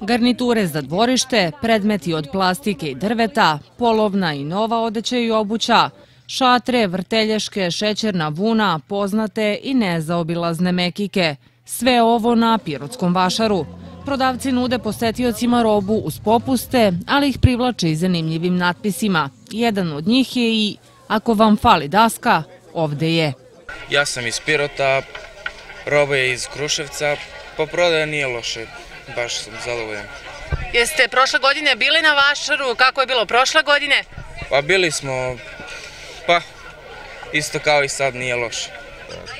Garniture za dvorište, predmeti od plastike i drveta, polovna i nova odeća i obuća, šatre, vrtelješke, šećerna vuna, poznate i nezaobilazne mekike. Sve ovo na Pirotskom vašaru. Prodavci nude posetiocima robu uz popuste, ali ih privlače i zanimljivim natpisima. Jedan od njih je i Ako vam fali daska, ovde je. Ja sam iz Pirota, roba je iz Kruševca, pa prodaja nije loše, baš sam zadovoljan. Jeste prošle godine bili na Vašaru? Kako je bilo prošle godine? Pa bili smo, pa isto kao i sad nije loše.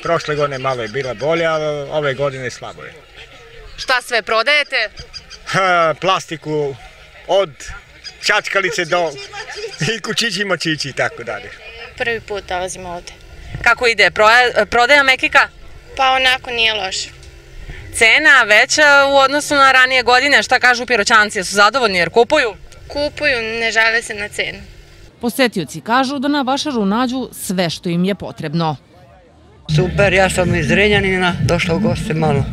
Prošle godine malo je bila bolja, a ove godine slabo je. Šta sve prodajete? Ha, plastiku od čačkalice do i kućići močići i tako dalje. Prvi put dolazim ovde. Kako ide? Prodaja mekika? Pa onako nije loše. Cena veća u odnosu na ranije godine. Šta kažu piroćanci? Su zadovoljni jer kupuju? Kupuju, ne žale se na cenu. Posetioci kažu da na Vašaru nađu sve što im je potrebno. Super, ja sam iz Renjanina, došla u goste malo.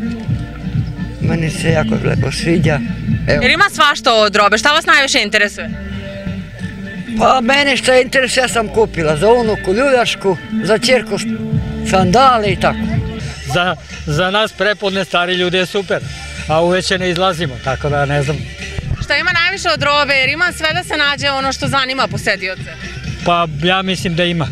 Meni se jako lepo sviđa. Evo. Jer ima svašta od robe. Šta vas najviše interesuje? Pa mene što je interes, ja sam kupila za unuku ljuljašku, za čerku sandale i tako. Za, za nas prepodne stari ljudi je super, a uveće ne izlazimo, tako da ne znam. Šta ima najviše od robe? Jer ima sve da se nađe ono što zanima posetioce. Pa ja mislim da ima.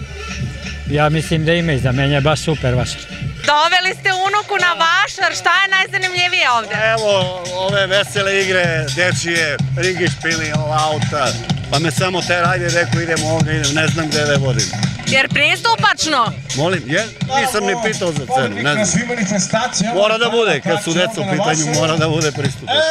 Ja mislim da ima i za mene je baš super vašar. Doveli ste unuku na Vašar. Šta je najzanimljivije ovde? Evo, ove vesele igre, dečije, ringi špili, ova auta. Pa me samo te rajde rekao idemo ovde, idem, ne znam gde da vodim. Jer pristupačno. Molim, je? Nisam ni pitao za cenu, ne znam. Mora da bude, kad su deca u pitanju, mora da bude pristupačno.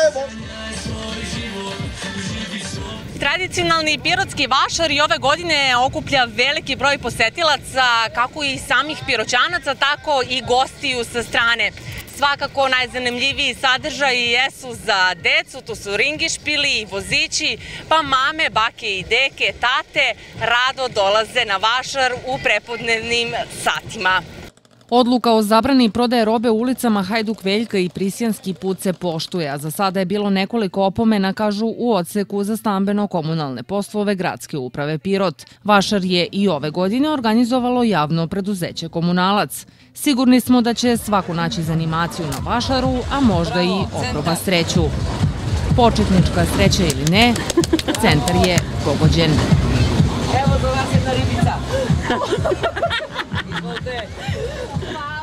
Tradicionalni pirotski vašar i ove godine okuplja veliki broj posetilaca, kako i samih piroćanaca, tako i gostiju sa strane. Svakako najzanimljiviji sadržaji jesu za decu, to su ringišpili, vozići, pa mame, bake i deke, tate, rado dolaze na vašar u prepodnevnim satima. Odluka o zabrani prodaje robe u ulicama Hajduk Veljka i Prisjanski put se poštuje, a za sada je bilo nekoliko opomena, kažu u odseku za stambeno-komunalne poslove Gradske uprave Pirot. Vašar je i ove godine organizovalo javno preduzeće Komunalac. Sigurni smo da će svako naći za animaciju na Vašaru, a možda i oproba sreću. Početnička sreća ili ne, centar je pogođen. Evo do nas jedna ribica. 对，发了。